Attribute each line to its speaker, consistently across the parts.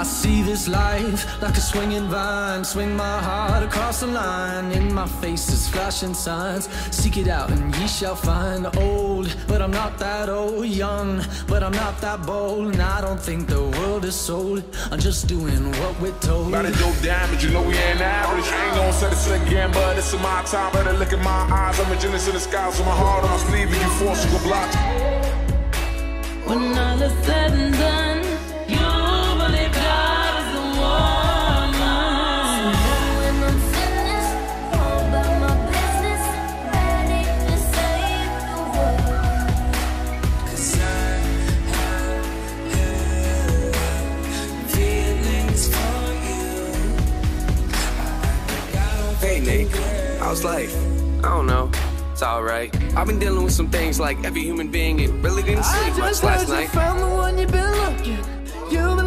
Speaker 1: I see this life like a swinging vine. Swing my heart across the line. In my face is flashing signs. Seek it out and ye shall find. Old, but I'm not that old. Young, but I'm not that bold. And I don't think the world is sold. I'm just doing what we're told.
Speaker 2: About to do damage, you know we ain't average. Ain't gonna say this again, but it's in my time. Better look in my eyes. I'm a genius in the sky, so my heart on my sleeve. If you force, you go block.
Speaker 3: When all is
Speaker 4: Nick, how's life? I don't know. It's alright. I've been dealing with some things like every human being. It really didn't sleep much last
Speaker 1: heard you
Speaker 4: night.
Speaker 1: found the one you've been looking, you've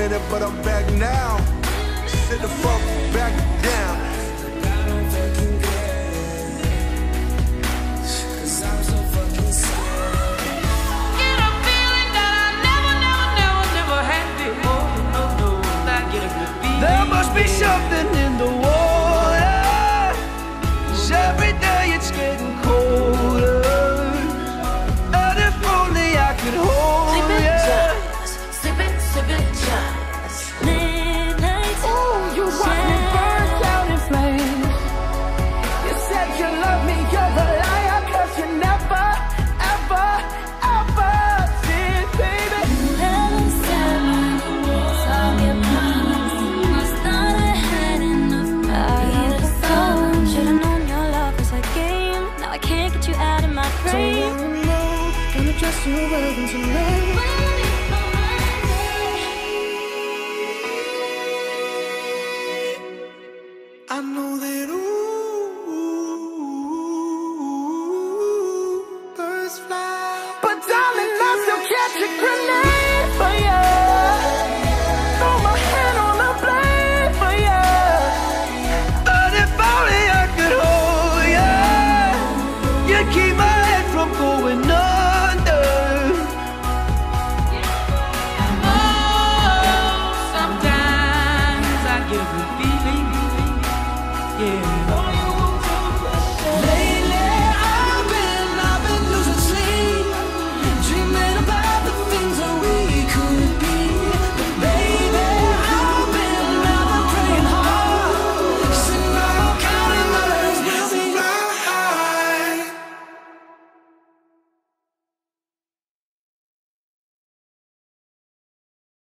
Speaker 2: minute, but I'm back now.
Speaker 1: You said you love me, you're a liar, cause you never, ever, ever did, baby.
Speaker 5: Never said my words, I'll be. Must not have had enough pride.
Speaker 6: Should've known your love was a game. Now I can't get you out of my brain.
Speaker 1: Gonna dress you well into love. I know that